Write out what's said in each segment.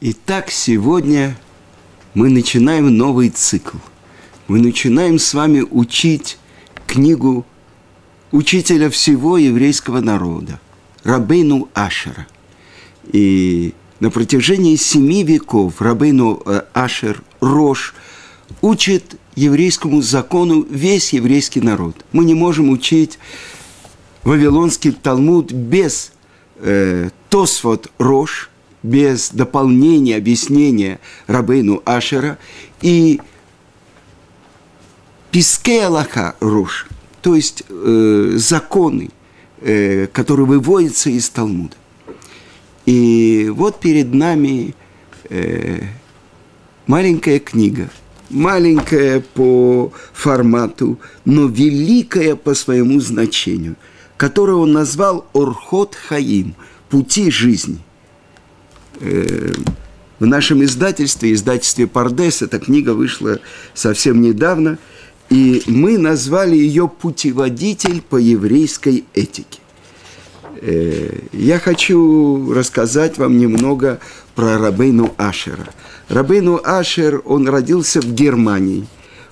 Итак, сегодня мы начинаем новый цикл. Мы начинаем с вами учить книгу учителя всего еврейского народа, Рабейну Ашера. И на протяжении семи веков Рабейну э, Ашер Рош учит еврейскому закону весь еврейский народ. Мы не можем учить Вавилонский Талмуд без э, Тосфот Рош, без дополнения, объяснения Рабейну Ашера и Писке Рош, то есть э, законы, э, которые выводятся из Талмуда. И вот перед нами э, маленькая книга, маленькая по формату, но великая по своему значению, которую он назвал Орхот Хаим – пути жизни. Э, в нашем издательстве, издательстве Пардес, эта книга вышла совсем недавно, и мы назвали ее «Путеводитель по еврейской этике». Э, я хочу рассказать вам немного про Рабейну Ашера. Рабейну Ашер, он родился в Германии,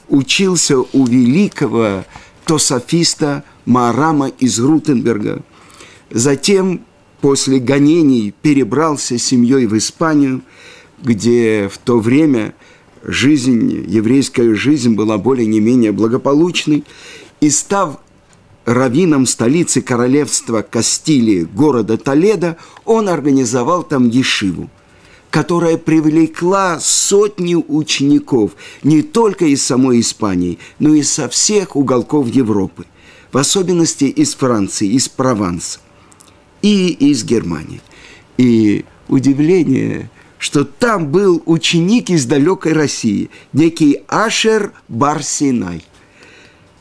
учился у великого тософиста Марама из Рутенберга. Затем, после гонений, перебрался с семьей в Испанию, где в то время жизнь, еврейская жизнь была более не менее благополучной, и став раввином столицы королевства Кастилии, города Толедо, он организовал там ешиву, которая привлекла сотни учеников не только из самой Испании, но и со всех уголков Европы, в особенности из Франции, из Прованса и из Германии. И удивление, что там был ученик из далекой России, некий Ашер Барсинай.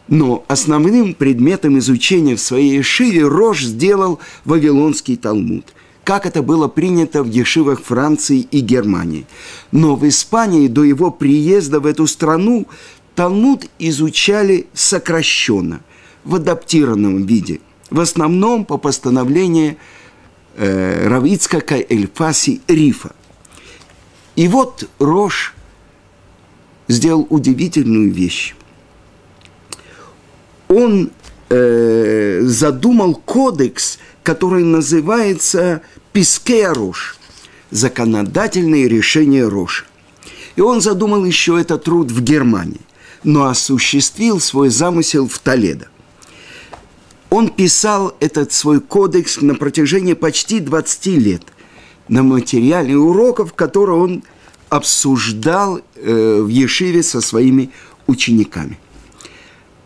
Но основным предметом изучения в своей Ешиве Рош сделал Вавилонский Талмуд, как это было принято в ешивах Франции и Германии. Но в Испании до его приезда в эту страну Талмуд изучали сокращенно, в адаптированном виде, в основном по постановлению э, Равицкака Эльфаси Рифа. И вот Рош сделал удивительную вещь он э, задумал кодекс, который называется Пискея Рош, законодательные решения Роша. И он задумал еще этот труд в Германии, но осуществил свой замысел в Толедо. Он писал этот свой кодекс на протяжении почти 20 лет на материале уроков, которые он обсуждал э, в Ешиве со своими учениками –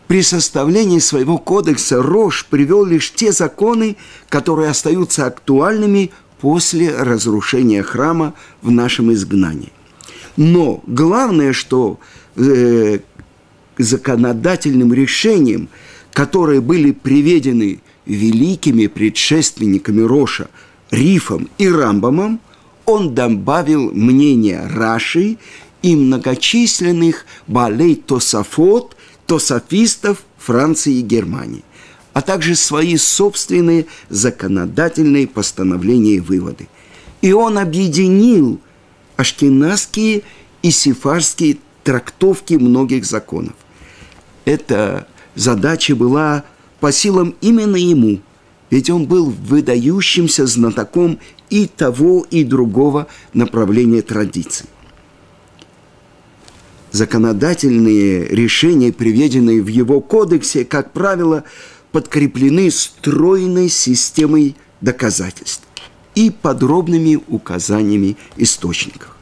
при составлении своего кодекса Рош привел лишь те законы, которые остаются актуальными после разрушения храма в нашем изгнании. Но главное, что э, законодательным решением, которые были приведены великими предшественниками Роша, Рифом и Рамбамом, он добавил мнение Раши и многочисленных балей Тософот то софистов Франции и Германии, а также свои собственные законодательные постановления и выводы. И он объединил ашкенадские и сифарские трактовки многих законов. Эта задача была по силам именно ему, ведь он был выдающимся знатоком и того, и другого направления традиций законодательные решения, приведенные в его кодексе, как правило, подкреплены стройной системой доказательств и подробными указаниями источников.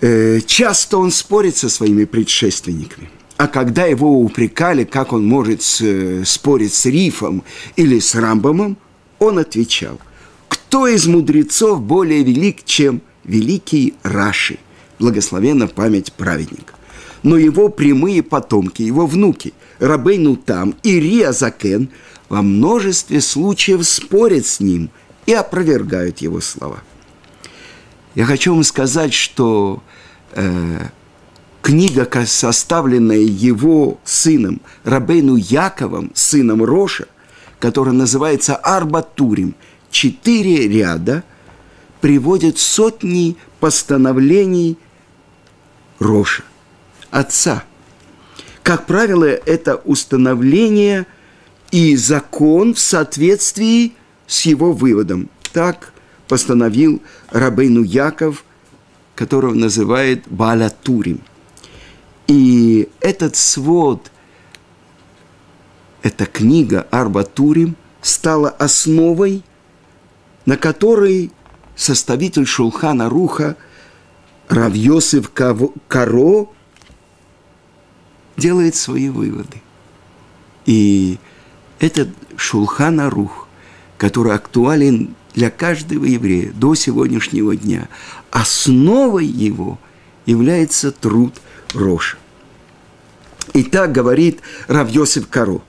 Э, часто он спорит со своими предшественниками. А когда его упрекали, как он может спорить с Рифом или с Рамбомом, он отвечал, кто из мудрецов более велик, чем великий Раши – благословена память праведника. Но его прямые потомки, его внуки, Рабейну Там и Риа Закен во множестве случаев спорят с ним и опровергают его слова. Я хочу вам сказать, что э, книга, составленная его сыном Рабейну Яковом, сыном Роша, которая называется Арбатурим, четыре ряда, приводит сотни постановлений Роша, отца. Как правило, это установление и закон в соответствии с его выводом. Так постановил Рабейну Яков, которого называют Балатурим. И этот свод, эта книга Арбатурим стала основой, на которой составитель Шулхана Руха Равьосиф Каро делает свои выводы. И этот Шулхана Рух, который актуален для каждого еврея до сегодняшнего дня, основой его является труд Роша. И так говорит Равьосиф Каро.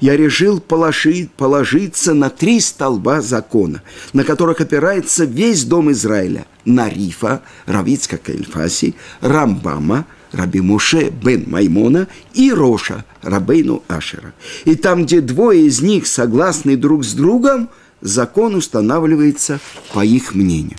Я решил положить, положиться на три столба закона, на которых опирается весь дом Израиля. На Рифа, Равицка Кельфаси, Рамбама, Раби Муше бен Маймона и Роша, Рабейну Ашера. И там, где двое из них согласны друг с другом, закон устанавливается по их мнению.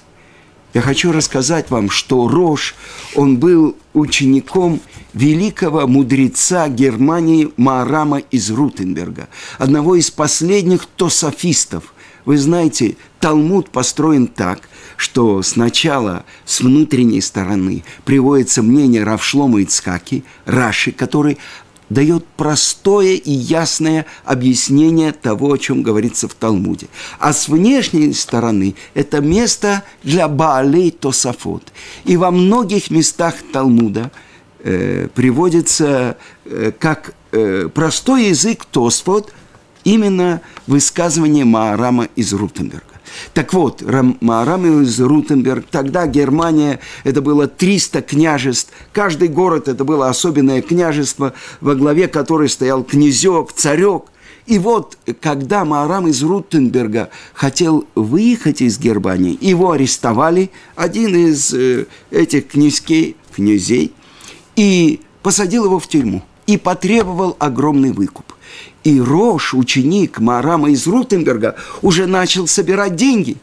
Я хочу рассказать вам, что Рош, он был учеником великого мудреца Германии Маарама из Рутенберга, одного из последних тософистов. Вы знаете, Талмуд построен так, что сначала с внутренней стороны приводится мнение Равшлома Ицкаки, Раши, который дает простое и ясное объяснение того, о чем говорится в Талмуде. А с внешней стороны это место для Баалей Тосафот. И во многих местах Талмуда э, приводится э, как э, простой язык Тосфот именно высказывание Маарама из Рутенберга. Так вот, Рам, из Рутенберг, тогда Германия, это было 300 княжеств, каждый город это было особенное княжество, во главе которой стоял князек, царек. И вот, когда Маарам из Рутенберга хотел выехать из Германии, его арестовали, один из э, этих князей, князей, и посадил его в тюрьму, и потребовал огромный выкуп. И Рош, ученик Марама из Рутенберга, уже начал собирать деньги.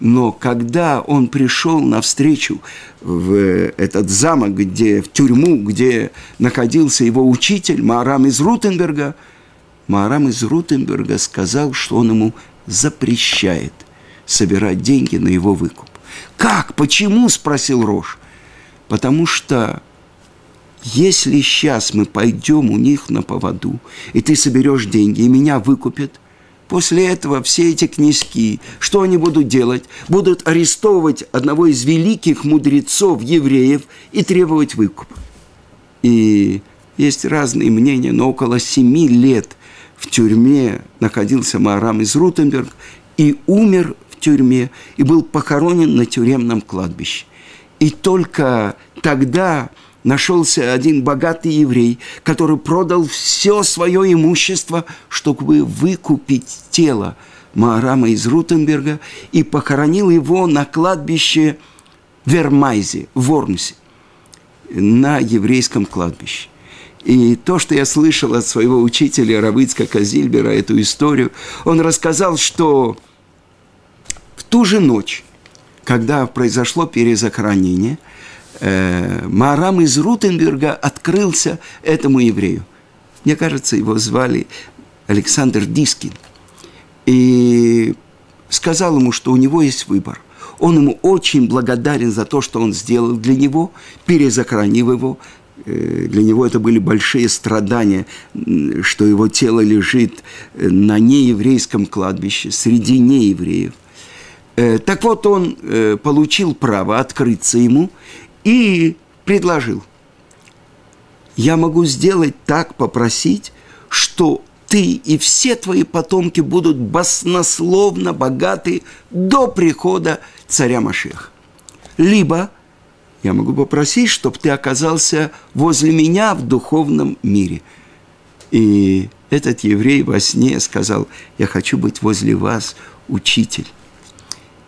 Но когда он пришел навстречу в этот замок, где, в тюрьму, где находился его учитель Марам из Рутенберга, Марам из Рутенберга сказал, что он ему запрещает собирать деньги на его выкуп. «Как? Почему?» – спросил Рош. «Потому что если сейчас мы пойдем у них на поводу, и ты соберешь деньги, и меня выкупят, после этого все эти князьки, что они будут делать? Будут арестовывать одного из великих мудрецов евреев и требовать выкуп. И есть разные мнения, но около семи лет в тюрьме находился Маарам из Рутенберг и умер в тюрьме и был похоронен на тюремном кладбище. И только тогда нашелся один богатый еврей, который продал все свое имущество, чтобы выкупить тело Маарама из Рутенберга и похоронил его на кладбище Вермайзе, в Вормсе, на еврейском кладбище. И то, что я слышал от своего учителя Равицка Казильбера, эту историю, он рассказал, что в ту же ночь, когда произошло перезахоронение – э, Марам из Рутенберга открылся этому еврею. Мне кажется, его звали Александр Дискин. И сказал ему, что у него есть выбор. Он ему очень благодарен за то, что он сделал для него, перезахоронив его. Э, для него это были большие страдания, что его тело лежит э, на нееврейском кладбище, среди неевреев. Э, так вот, он получил право открыться ему и предложил, я могу сделать так, попросить, что ты и все твои потомки будут баснословно богаты до прихода царя Машеха. Либо я могу попросить, чтобы ты оказался возле меня в духовном мире. И этот еврей во сне сказал, я хочу быть возле вас, учитель.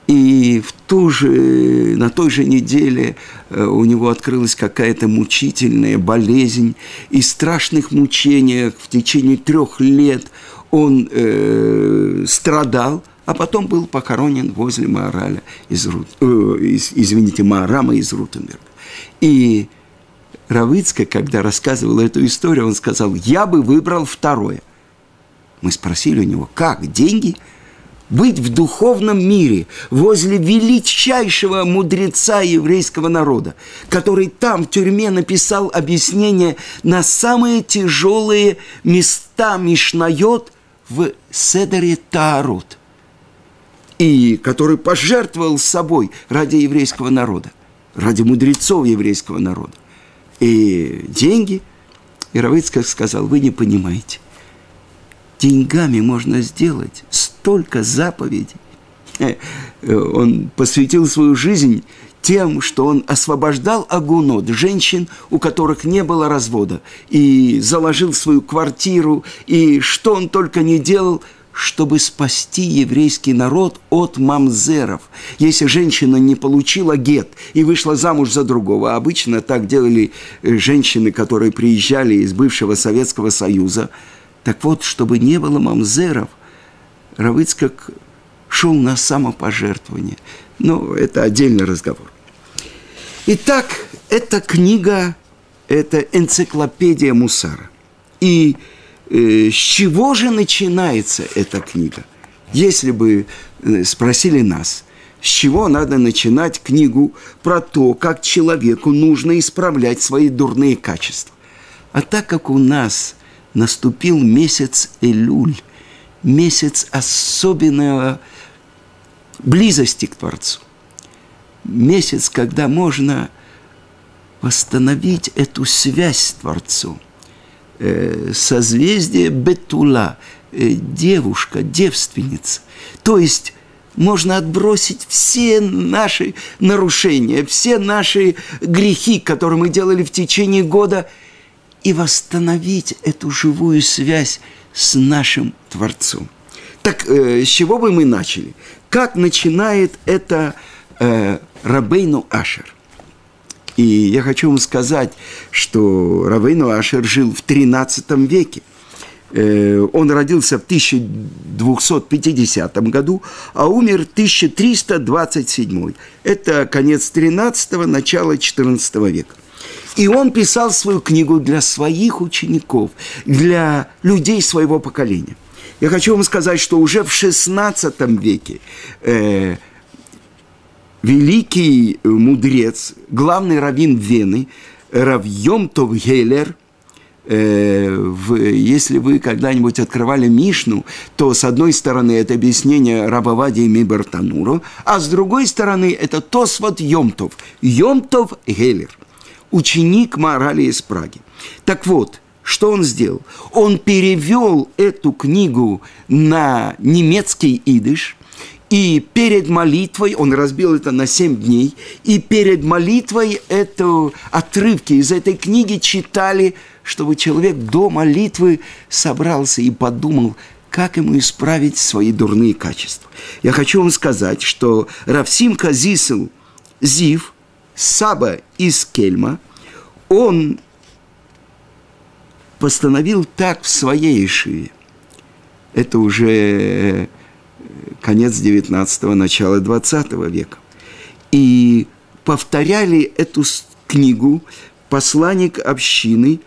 И в ту же, на той же неделе э, у него открылась какая-то мучительная болезнь, и страшных мучениях в течение трех лет он э, страдал, а потом был похоронен возле Маораля из, Рут, э, из, извините, Маарама из Рутенберга. И Равыцка, когда рассказывал эту историю, он сказал, я бы выбрал второе. Мы спросили у него, как, деньги? Быть в духовном мире, возле величайшего мудреца еврейского народа, который там в тюрьме написал объяснение на самые тяжелые места Мишнайот в Седере Таарут, и который пожертвовал собой ради еврейского народа, ради мудрецов еврейского народа и деньги. И Равыцкак сказал, вы не понимаете. Деньгами можно сделать столько заповедей. Он посвятил свою жизнь тем, что он освобождал агунот, женщин, у которых не было развода, и заложил свою квартиру, и что он только не делал – чтобы спасти еврейский народ от мамзеров. Если женщина не получила гет и вышла замуж за другого, обычно так делали э, женщины, которые приезжали из бывшего Советского Союза, так вот, чтобы не было мамзеров, Равыцкак шел на самопожертвование. Но это отдельный разговор. Итак, эта книга, это энциклопедия Мусара. И Э, с чего же начинается эта книга? Если бы э, спросили нас, с чего надо начинать книгу про то, как человеку нужно исправлять свои дурные качества. А так как у нас наступил месяц Элюль, месяц особенного близости к Творцу, месяц, когда можно восстановить эту связь с Творцом – э, созвездие Бетула, э, девушка, девственница. То есть можно отбросить все наши нарушения, все наши грехи, которые мы делали в течение года, и восстановить эту живую связь с нашим Творцом. Так э, с чего бы мы начали? Как начинает это э, Рабейну Ашер – и я хочу вам сказать, что Равейну Ашер жил в 13 веке. Э, он родился в 1250 году, а умер в 1327. Это конец 13-го, начало 14 века. И он писал свою книгу для своих учеников, для людей своего поколения. Я хочу вам сказать, что уже в 16 веке э, великий э, мудрец, главный раввин Вены, Равьем Товгелер, э, в, если вы когда-нибудь открывали Мишну, то с одной стороны это объяснение Рабавади Мибертануру, а с другой стороны это Тосват Йомтов, Йомтов Гелер, ученик морали из Праги. Так вот, что он сделал? Он перевел эту книгу на немецкий идыш – и перед молитвой, он разбил это на семь дней, и перед молитвой эту отрывки из этой книги читали, чтобы человек до молитвы собрался и подумал, как ему исправить свои дурные качества. Я хочу вам сказать, что Равсим Казисел Зив, Саба из Кельма, он постановил так в своей Ишиве. Это уже конец 19-го, начало 20 века. И повторяли эту книгу посланник общины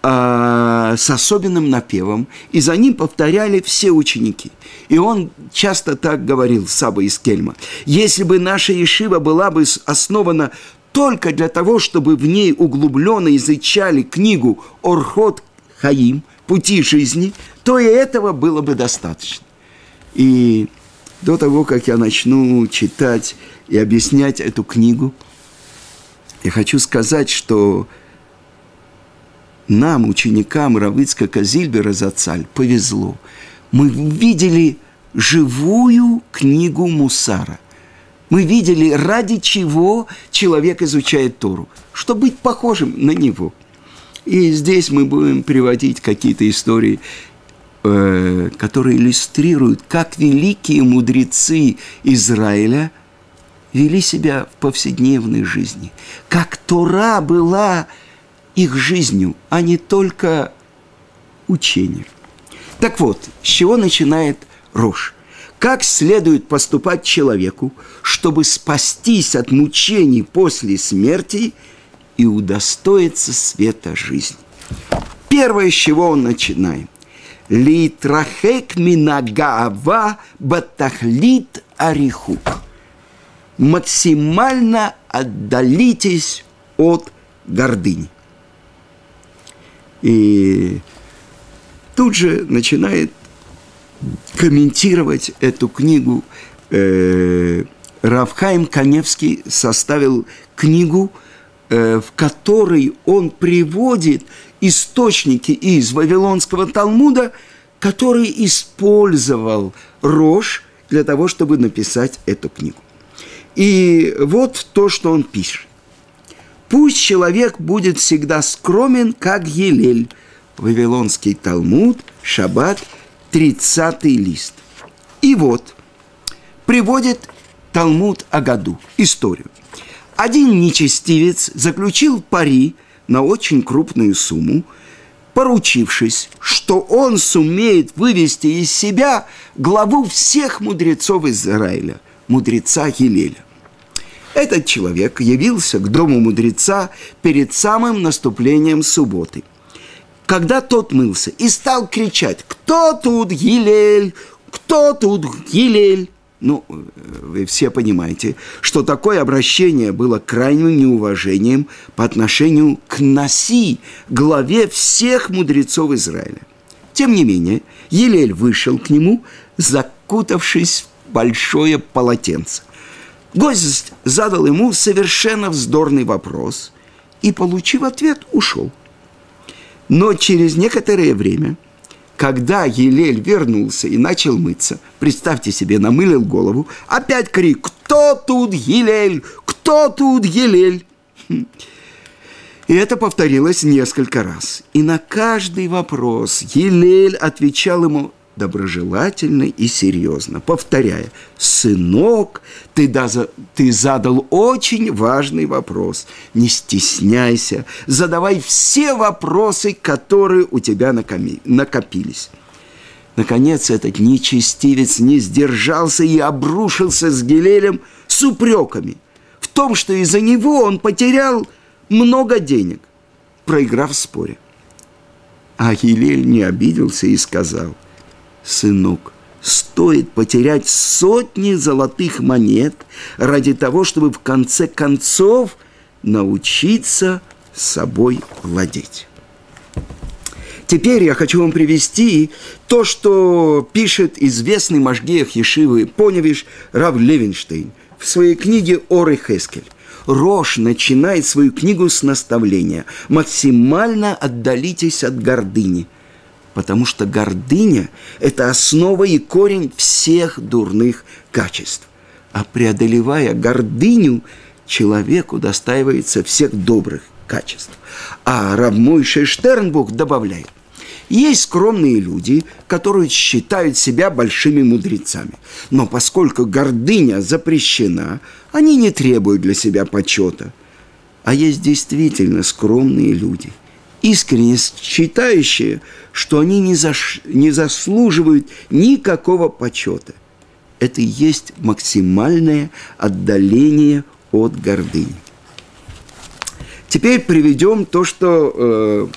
а, с особенным напевом, и за ним повторяли все ученики. И он часто так говорил, Саба из Кельма, если бы наша Ешива была бы основана только для того, чтобы в ней углубленно изучали книгу Орхот Хаим, пути жизни, то и этого было бы достаточно. И до того, как я начну читать и объяснять эту книгу, я хочу сказать, что нам, ученикам Равыцка Казильбера Зацаль, повезло. Мы видели живую книгу Мусара. Мы видели, ради чего человек изучает Тору, чтобы быть похожим на него. И здесь мы будем приводить какие-то истории Э, которые иллюстрируют, как великие мудрецы Израиля вели себя в повседневной жизни, как Тора была их жизнью, а не только учением. Так вот, с чего начинает Рош? как следует поступать человеку, чтобы спастись от мучений после смерти и удостоиться света жизни. Первое, с чего он начинает. Литрахек минагаава батахлит арихук. Максимально отдалитесь от гордыни. И тут же начинает комментировать эту книгу. Э, Равхайм Каневский составил книгу, э, в которой он приводит источники из Вавилонского Талмуда, который использовал Рош для того, чтобы написать эту книгу. И вот то, что он пишет. Пусть человек будет всегда скромен, как Елель. Вавилонский Талмуд, Шаббат, 30 лист. И вот, приводит Талмуд о году, историю. Один нечестивец заключил пари на очень крупную сумму, поручившись, что он сумеет вывести из себя главу всех мудрецов Израиля, мудреца Елеля. Этот человек явился к дому мудреца перед самым наступлением субботы. Когда тот мылся и стал кричать «Кто тут Гилель? Кто тут Гилель?» Ну, вы все понимаете, что такое обращение было крайним неуважением по отношению к Наси, главе всех мудрецов Израиля. Тем не менее, Елель вышел к нему, закутавшись в большое полотенце. Гость задал ему совершенно вздорный вопрос и, получив ответ, ушел. Но через некоторое время, когда Елель вернулся и начал мыться, представьте себе, намылил голову, опять крик «Кто тут Елель? Кто тут Елель?» И это повторилось несколько раз. И на каждый вопрос Елель отвечал ему доброжелательно и серьезно, повторяя, «Сынок, ты, даза, ты задал очень важный вопрос. Не стесняйся, задавай все вопросы, которые у тебя накопились». Наконец этот нечестивец не сдержался и обрушился с Гелелем с упреками в том, что из-за него он потерял много денег, проиграв в споре. А Гилель не обиделся и сказал – сынок, стоит потерять сотни золотых монет ради того, чтобы в конце концов научиться собой владеть. Теперь я хочу вам привести то, что пишет известный Машгеях Ешивы Поневиш Рав Левинштейн в своей книге «Оры Хескель». Рош начинает свою книгу с наставления «Максимально отдалитесь от гордыни», потому что гордыня – это основа и корень всех дурных качеств. А преодолевая гордыню, человеку достаивается всех добрых качеств. А Равмойше Штернбук добавляет, есть скромные люди, которые считают себя большими мудрецами. Но поскольку гордыня запрещена, они не требуют для себя почета. А есть действительно скромные люди – искренне считающие, что они не, заш... не заслуживают никакого почета. Это и есть максимальное отдаление от гордыни. Теперь приведем то, что э,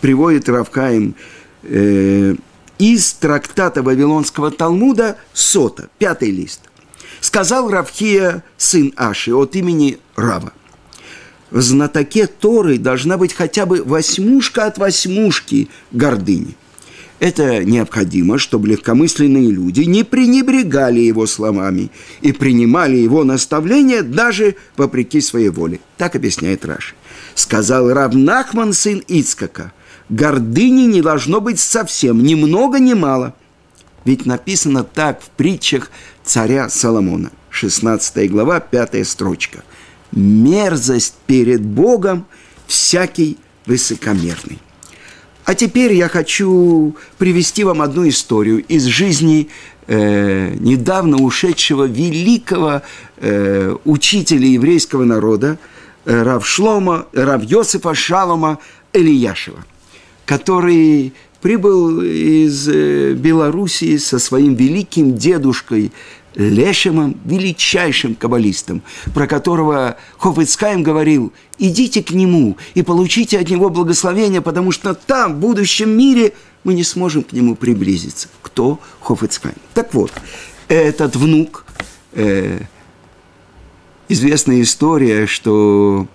приводит Равкаим э, из трактата Вавилонского Талмуда Сота, пятый лист. Сказал Равхия, сын Аши, от имени Рава – в знатоке Торы должна быть хотя бы восьмушка от восьмушки гордыни. Это необходимо, чтобы легкомысленные люди не пренебрегали его словами и принимали его наставления даже вопреки своей воле. Так объясняет Раши. Сказал Равнахман, сын Ицкака, гордыни не должно быть совсем, ни много, ни мало. Ведь написано так в притчах царя Соломона, 16 глава, 5 строчка – мерзость перед Богом всякий высокомерный. А теперь я хочу привести вам одну историю из жизни э, недавно ушедшего великого э, учителя еврейского народа э, Рав Шлома, Шалома Элияшева, который прибыл из э, Белоруссии со своим великим дедушкой Лешемом, величайшим каббалистом, про которого Хофицкайм говорил, идите к нему и получите от него благословение, потому что там, в будущем мире, мы не сможем к нему приблизиться. Кто Хофицкайм? Так вот, этот внук, э, известная история, что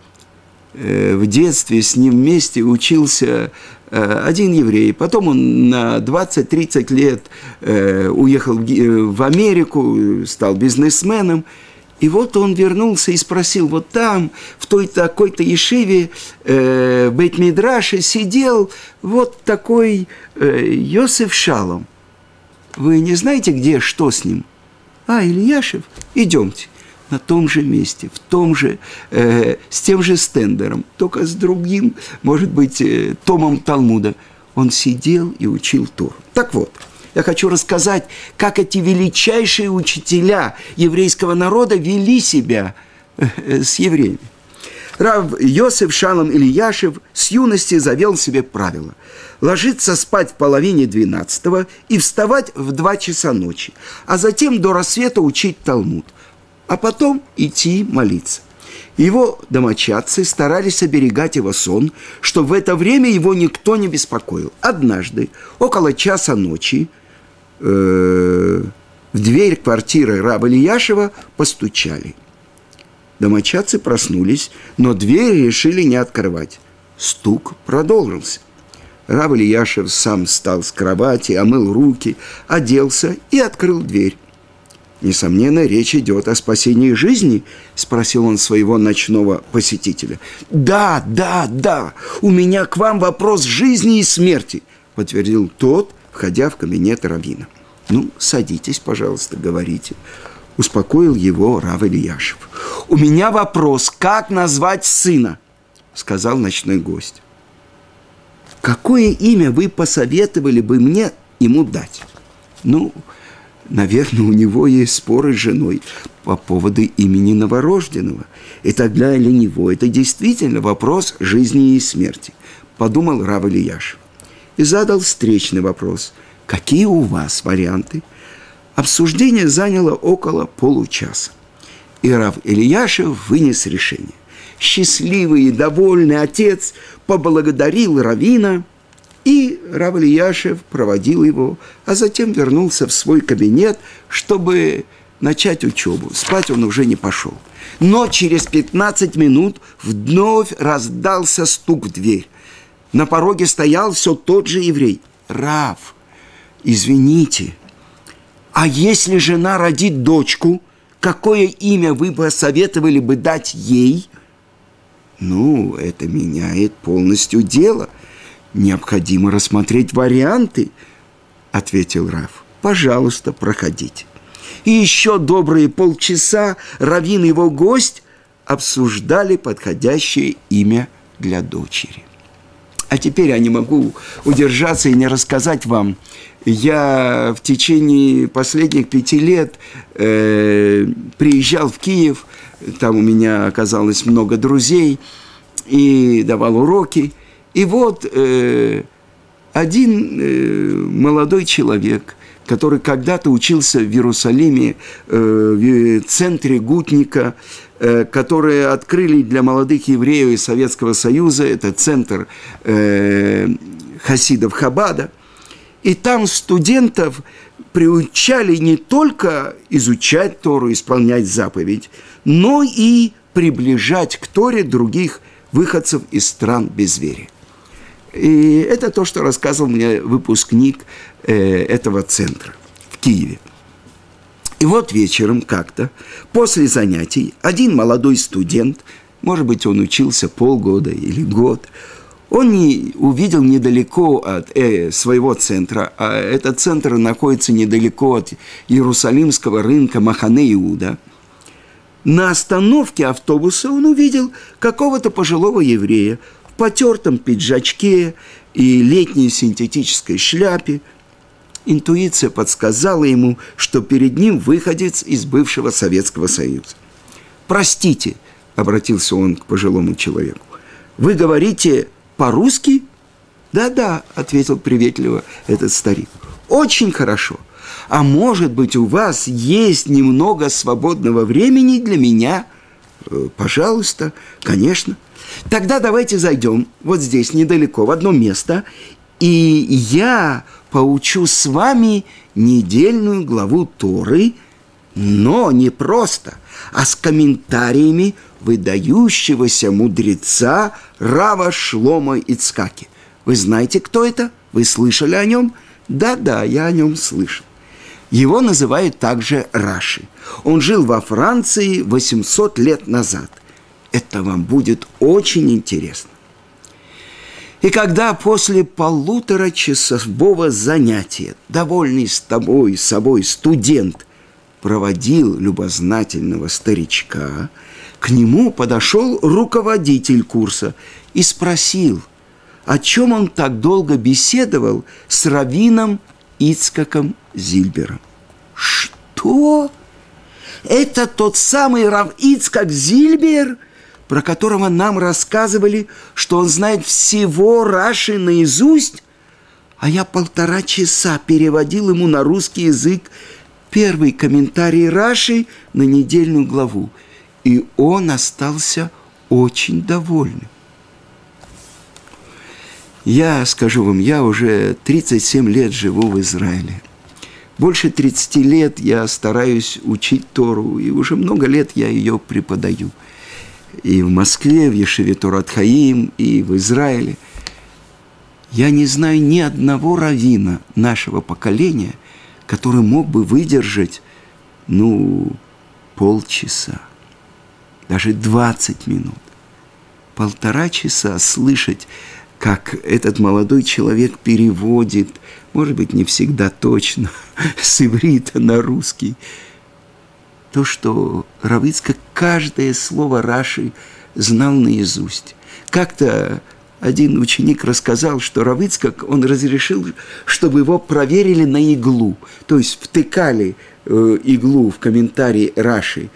э, в детстве с ним вместе учился один еврей. Потом он на 20-30 лет э, уехал в Америку, стал бизнесменом. И вот он вернулся и спросил, вот там, в той такой-то Ешиве, э, Бейт-Мидраше, сидел вот такой э, Йосиф Шалом. Вы не знаете, где, что с ним? А, Ильяшев, идемте на том же месте, в том же, э, с тем же стендером, только с другим, может быть, э, томом Талмуда. Он сидел и учил Тору. Так вот, я хочу рассказать, как эти величайшие учителя еврейского народа вели себя э, с евреями. Рав Йосиф Шалом Ильяшев с юности завел себе правило – ложиться спать в половине двенадцатого и вставать в два часа ночи, а затем до рассвета учить Талмуд – а потом идти молиться. Его домочадцы старались оберегать его сон, чтобы в это время его никто не беспокоил. Однажды, около часа ночи, э, в дверь квартиры раба Ильяшева постучали. Домочадцы проснулись, но дверь решили не открывать. Стук продолжился. Рав Ильяшев сам встал с кровати, омыл руки, оделся и открыл дверь. Несомненно, речь идет о спасении жизни, спросил он своего ночного посетителя. Да, да, да, у меня к вам вопрос жизни и смерти, подтвердил тот, входя в кабинет Равина. Ну, садитесь, пожалуйста, говорите. Успокоил его Рав Ильяшев. «У меня вопрос, как назвать сына?» Сказал ночной гость. «Какое имя вы посоветовали бы мне ему дать?» «Ну, наверное, у него есть споры с женой по поводу имени новорожденного. И тогда для него это действительно вопрос жизни и смерти, подумал Рав Ильяш. И задал встречный вопрос. Какие у вас варианты? Обсуждение заняло около получаса. И Рав Ильяшев вынес решение. Счастливый и довольный отец поблагодарил Равина – и Рав Ильяшев проводил его, а затем вернулся в свой кабинет, чтобы начать учебу. Спать он уже не пошел. Но через 15 минут вновь раздался стук в дверь. На пороге стоял все тот же еврей. Рав, извините, а если жена родит дочку, какое имя вы бы советовали бы дать ей? Ну, это меняет полностью дело – необходимо рассмотреть варианты, ответил Раф. Пожалуйста, проходите. И еще добрые полчаса Равин и его гость обсуждали подходящее имя для дочери. А теперь я не могу удержаться и не рассказать вам. Я в течение последних пяти лет э, приезжал в Киев, там у меня оказалось много друзей, и давал уроки – и вот э, один э, молодой человек, который когда-то учился в Иерусалиме, э, в центре Гутника, э, которые открыли для молодых евреев из Советского Союза, это центр э, хасидов Хабада, и там студентов приучали не только изучать Тору, исполнять заповедь, но и приближать к Торе других выходцев из стран безверия. И это то, что рассказывал мне выпускник э, этого центра в Киеве. И вот вечером как-то, после занятий, один молодой студент, может быть, он учился полгода или год, он не увидел недалеко от э, своего центра, а этот центр находится недалеко от Иерусалимского рынка Махане Иуда. На остановке автобуса он увидел какого-то пожилого еврея, потертом пиджачке и летней синтетической шляпе, интуиция подсказала ему, что перед ним выходец из бывшего Советского Союза. «Простите», — обратился он к пожилому человеку, — «вы говорите по-русски?» Да-да, ответил приветливо этот старик. Очень хорошо. А может быть, у вас есть немного свободного времени для меня? Э, пожалуйста, конечно. Тогда давайте зайдем вот здесь недалеко, в одно место, и я поучу с вами недельную главу Торы, но не просто, а с комментариями выдающегося мудреца Рава Шлома Ицкаки. Вы знаете, кто это? Вы слышали о нем? Да-да, я о нем слышал. Его называют также Раши. Он жил во Франции 800 лет назад. Это вам будет очень интересно. И когда после полутора часового занятия, довольный с тобой, собой студент, проводил любознательного старичка, к нему подошел руководитель курса и спросил, о чем он так долго беседовал с раввином Ицкаком Зильбером. «Что? Это тот самый Рав Ицкак Зильбер?» Про которого нам рассказывали, что он знает всего Раши наизусть, а я полтора часа переводил ему на русский язык первый комментарий Раши на недельную главу, и он остался очень довольным. Я скажу вам, я уже 37 лет живу в Израиле. Больше 30 лет я стараюсь учить Тору, и уже много лет я ее преподаю – и в Москве, в Ешеве Хаим, и в Израиле. Я не знаю ни одного равина нашего поколения, который мог бы выдержать, ну, полчаса, даже 20 минут, полтора часа слышать, как этот молодой человек переводит, может быть, не всегда точно, с иврита на русский, то, что Равицка каждое слово Раши знал наизусть. Как-то один ученик рассказал, что Равицкак, он разрешил, чтобы его проверили на иглу. То есть втыкали э, иглу в комментарии Раши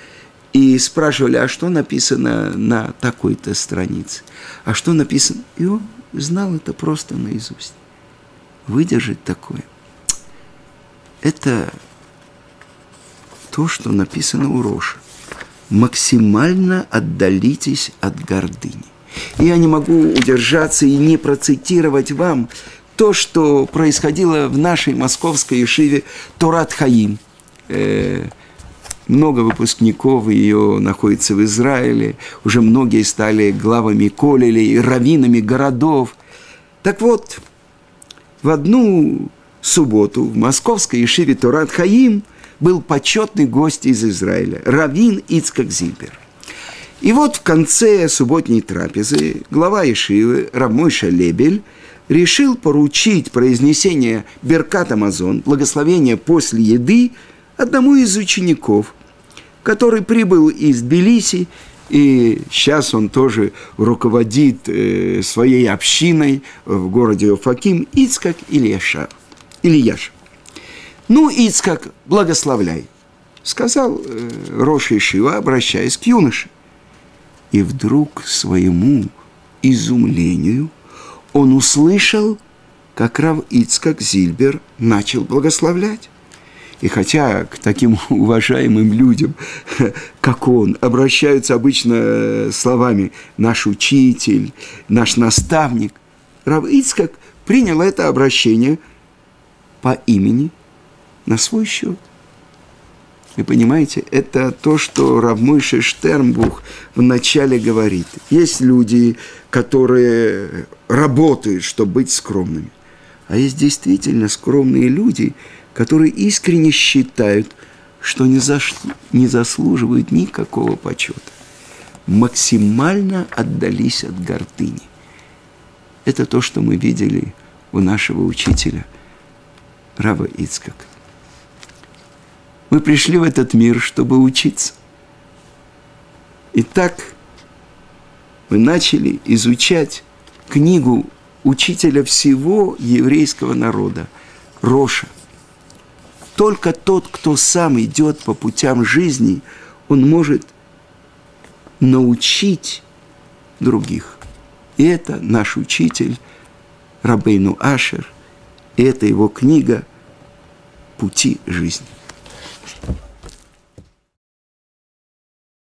и спрашивали, а что написано на такой-то странице? А что написано? И он знал это просто наизусть. Выдержать такое. Это то, что написано у Роша. Максимально отдалитесь от гордыни. Я не могу удержаться и не процитировать вам то, что происходило в нашей московской ешиве Торат Хаим. Э, много выпускников ее находится в Израиле, уже многие стали главами колелей, раввинами городов. Так вот, в одну субботу в московской ешиве Торат Хаим – был почетный гость из Израиля, Равин Ицкак Зильбер. И вот в конце субботней трапезы глава Ишивы Рамойша Лебель решил поручить произнесение Беркат Амазон, благословения после еды, одному из учеников, который прибыл из Тбилиси, и сейчас он тоже руководит э, своей общиной в городе Офаким, Ицкак Ильяша. Ильяш. Ну, Ицкак, благословляй, сказал э, Роша Ишива, обращаясь к юноше. И вдруг своему изумлению он услышал, как Рав Ицкак Зильбер начал благословлять. И хотя к таким уважаемым людям, как он, обращаются обычно э, словами «наш учитель», «наш наставник», Рав Ицкак принял это обращение по имени – на свой счет. Вы понимаете, это то, что Равмойша Штернбух вначале говорит. Есть люди, которые работают, чтобы быть скромными. А есть действительно скромные люди, которые искренне считают, что не, заш... не заслуживают никакого почета. Максимально отдались от гордыни. Это то, что мы видели у нашего учителя Рава Ицкака. Мы пришли в этот мир, чтобы учиться. И так мы начали изучать книгу учителя всего еврейского народа, Роша. Только тот, кто сам идет по путям жизни, он может научить других. И это наш учитель Рабейну Ашер. И это его книга «Пути жизни».